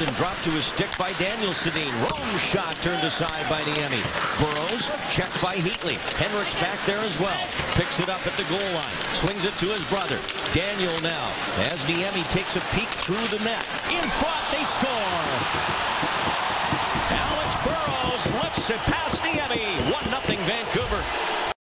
and dropped to his stick by Daniel Sedin. Wrong shot turned aside by Niemi. Burrows checked by Heatley. Henrik's back there as well. Picks it up at the goal line. Swings it to his brother. Daniel now as Niemi takes a peek through the net. In front, they score. Alex Burrows lifts it past Niemi. 1-0 Vancouver.